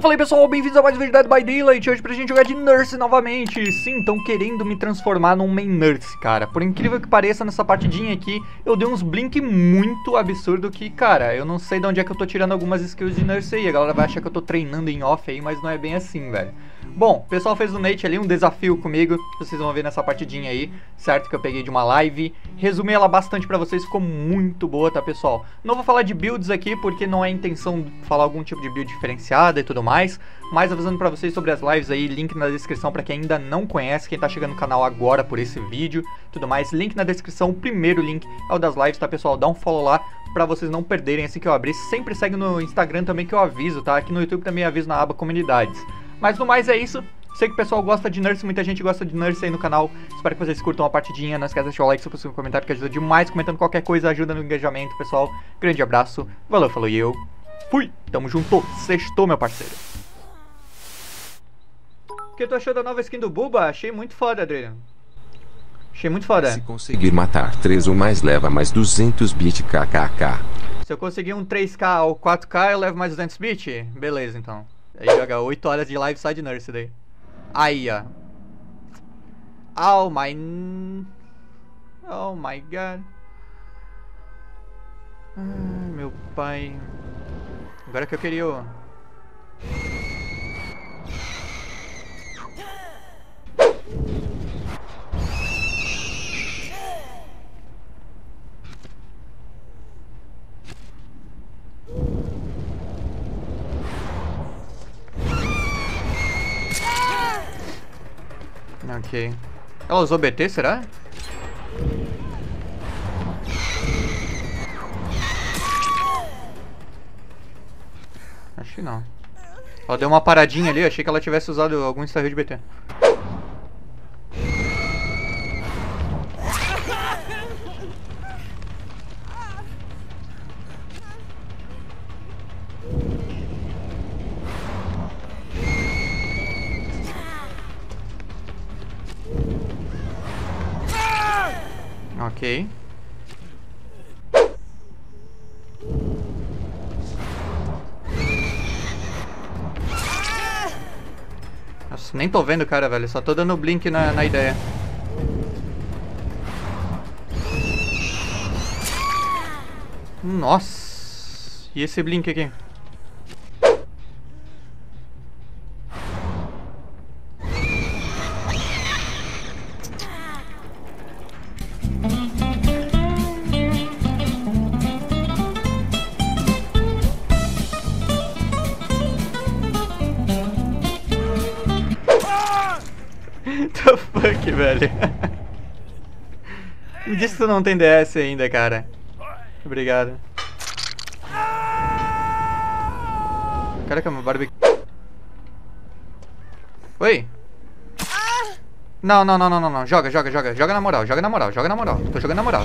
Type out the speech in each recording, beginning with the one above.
Então falei pessoal, bem-vindos a mais um vídeo Dead by Daylight Hoje pra gente jogar de Nurse novamente. Sim, estão querendo me transformar num main Nurse, cara. Por incrível que pareça, nessa partidinha aqui Eu dei uns blink muito absurdo que, cara Eu não sei de onde é que eu tô tirando algumas skills de Nurse aí. A galera vai achar que eu tô treinando em off aí Mas não é bem assim, velho Bom, o pessoal fez no Nate ali um desafio comigo Vocês vão ver nessa partidinha aí Certo que eu peguei de uma live Resumi ela bastante pra vocês, ficou muito boa, tá pessoal Não vou falar de builds aqui Porque não é intenção falar algum tipo de build diferenciada e tudo mais. Mas avisando pra vocês sobre as lives aí, link na descrição pra quem ainda não conhece, quem tá chegando no canal agora por esse vídeo, tudo mais. Link na descrição, o primeiro link é o das lives, tá pessoal? Dá um follow lá pra vocês não perderem assim que eu abrir. Sempre segue no Instagram também que eu aviso, tá? Aqui no YouTube também aviso na aba comunidades. Mas no mais é isso. Sei que o pessoal gosta de Nurse, muita gente gosta de Nurse aí no canal. Espero que vocês curtam a partidinha. Não esqueça de deixar o like se possível comentar, porque ajuda demais. Comentando qualquer coisa ajuda no engajamento, pessoal. Grande abraço, valeu, falou e eu. Fui, tamo junto, sextou, meu parceiro que tu achou da nova skin do Buba? Achei muito foda, Adriano. Achei muito foda. Se conseguir matar 3 ou mais, leva mais 200 bit kkk. Se eu conseguir um 3k ou 4k, eu levo mais 200 bit? Beleza, então. Aí joga 8 horas de live side nurse daí. Aí, ó. Oh my... Oh my god. Ah, meu pai. Agora que eu queria Ok. Ela usou BT, será? Acho que não. Ela deu uma paradinha ali, achei que ela tivesse usado algum starry de BT. Ok. Nossa, nem tô vendo o cara, velho. Só tô dando blink na, na ideia. Nossa. E esse blink aqui? Me diz que tu não tem DS ainda, cara. Obrigado. Caraca, meu barbecue. Oi? Não, não, não, não, não, não. Joga, joga, joga. Joga na moral, joga na moral, joga na moral. Tô jogando na moral.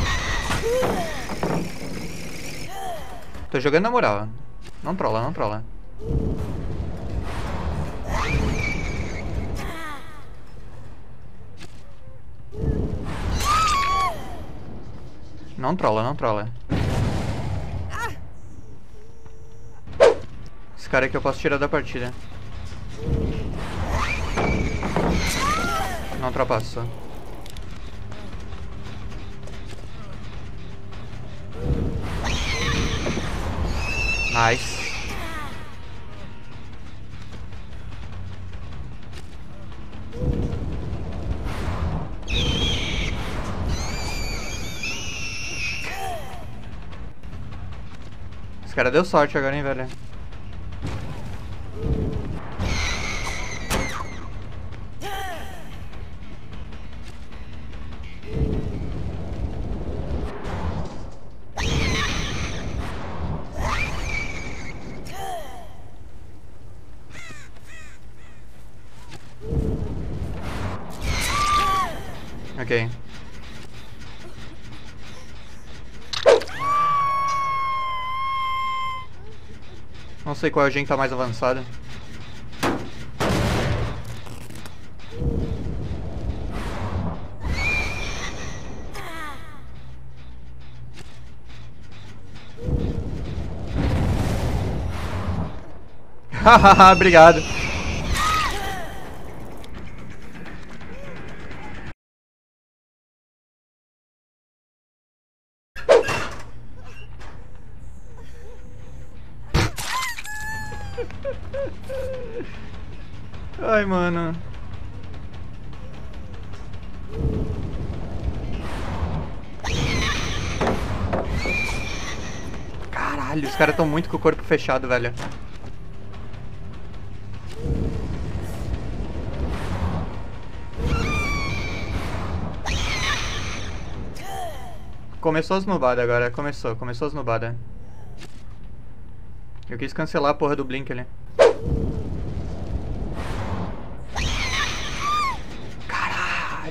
Tô jogando na moral. Não trola, não trola. Não trola, não trola. Esse cara aqui eu posso tirar da partida. Não ultrapassa. Nice. Esse cara deu sorte agora, hein, velho. Ok. Não sei qual é o gen que tá mais avançado. Hahaha, obrigado. Ai, mano. Caralho, os caras estão muito com o corpo fechado, velho. Começou as nubadas agora, começou, começou as nubadas. Eu quis cancelar a porra do Blink ali.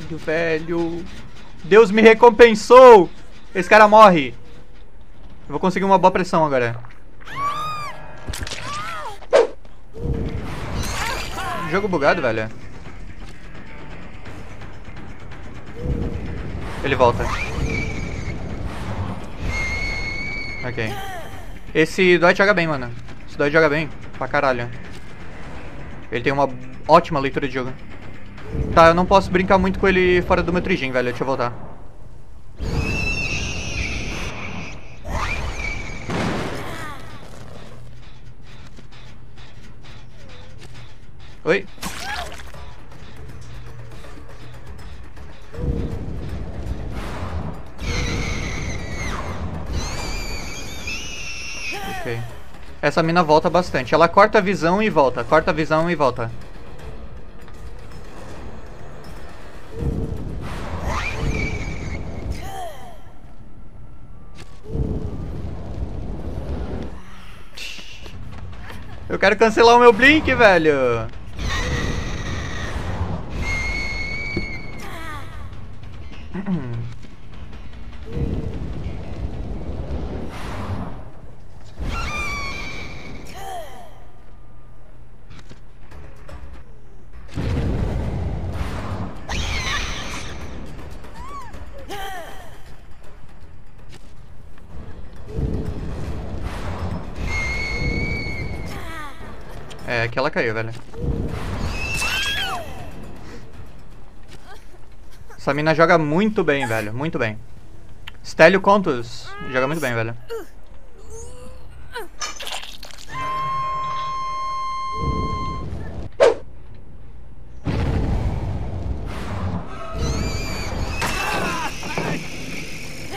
Caralho, velho. Deus me recompensou. Esse cara morre. Eu vou conseguir uma boa pressão agora. Jogo bugado, velho. Ele volta. Ok. Esse Dwight joga bem, mano. Esse Dwight joga bem. Pra caralho. Ele tem uma ótima leitura de jogo. Tá, eu não posso brincar muito com ele fora do meu trigem, velho. Deixa eu voltar. Oi? Ok. Essa mina volta bastante. Ela corta a visão e volta. Corta a visão e volta. Quero cancelar o meu Blink, velho. É, aqui ela caiu, velho. Essa mina joga muito bem, velho. Muito bem. Stélio Contus. Joga muito bem, velho.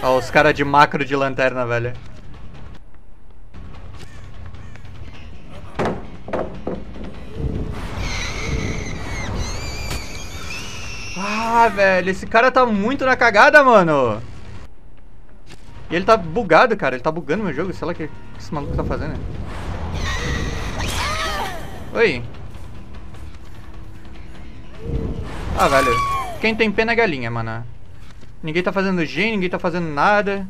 Ó, os caras de macro de lanterna, velho. Velho, esse cara tá muito na cagada, mano. E ele tá bugado, cara. Ele tá bugando meu jogo. Sei lá o que esse maluco tá fazendo. Oi. Ah, velho. Quem tem pena é galinha, mano. Ninguém tá fazendo gen, ninguém tá fazendo nada.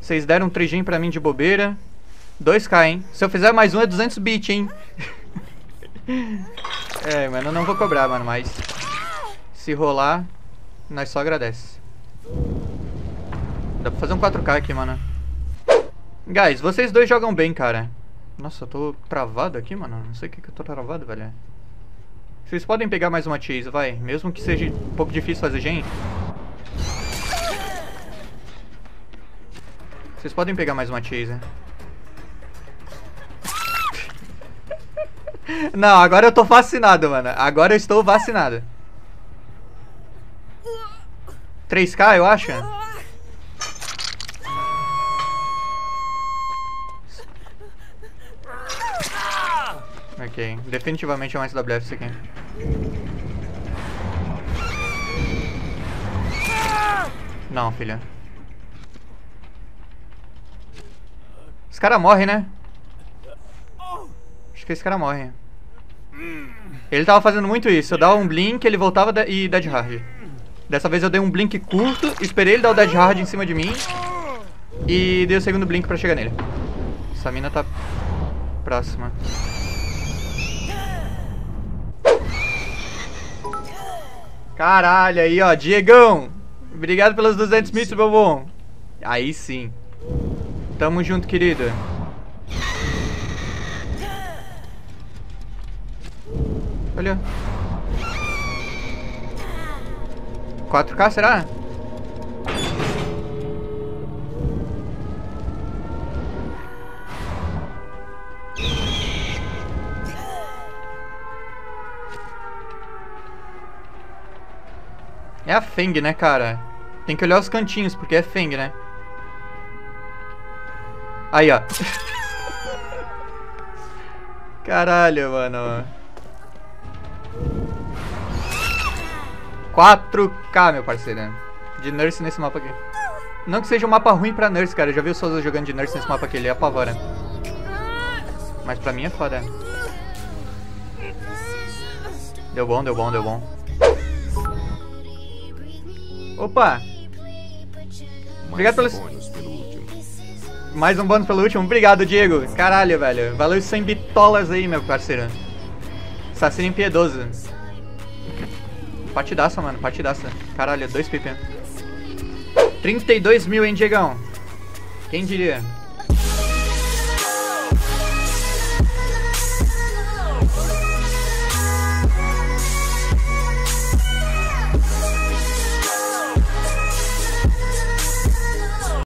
Vocês deram um trigem pra mim de bobeira. 2k, hein? Se eu fizer mais um é 200 bits, hein? é, mano, eu não vou cobrar, mano, mas... Se rolar, nós só agradece. Dá pra fazer um 4k aqui, mano. Guys, vocês dois jogam bem, cara. Nossa, eu tô travado aqui, mano. Não sei o que que eu tô travado, velho. Vocês podem pegar mais uma chase, vai. Mesmo que seja um pouco difícil fazer gen. Vocês podem pegar mais uma chase. Não, agora eu tô fascinado, mano. Agora eu estou vacinado. 3k, eu acho? Ok, definitivamente é um SWF isso aqui. Não, filha. Esse cara morre, né? Acho que esse cara morre. Ele tava fazendo muito isso. Eu dava um blink, ele voltava e dead hard. Dessa vez eu dei um blink curto, esperei ele dar o dead hard em cima de mim. E dei o segundo blink pra chegar nele. Essa mina tá próxima. Caralho, aí ó, Diegão. Obrigado pelos 200 mil, meu bom. Aí sim. Tamo junto, querida. Olha. 4K, será? É a Feng, né, cara? Tem que olhar os cantinhos, porque é Feng, né? Aí, ó. Caralho, mano. 4K, meu parceiro. De Nurse nesse mapa aqui. Não que seja um mapa ruim pra Nurse, cara. Eu já vi o Souza jogando de Nurse nesse mapa aqui. Ele é apavora. Mas pra mim é foda. Deu bom, deu bom, deu bom. Opa! Obrigado pelos... Mais um bônus pelo último. Obrigado, Diego. Caralho, velho. Valeu 100 bitolas aí, meu parceiro. Assassino impiedoso. Partidaça, mano. Partidaça. Caralho, dois PP. 32 mil, hein, Diegão? Quem diria?